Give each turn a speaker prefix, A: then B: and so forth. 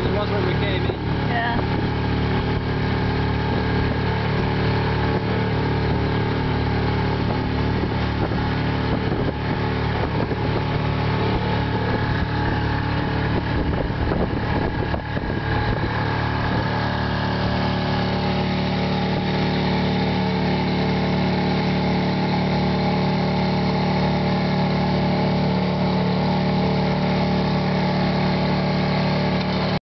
A: the where we came in. Yeah.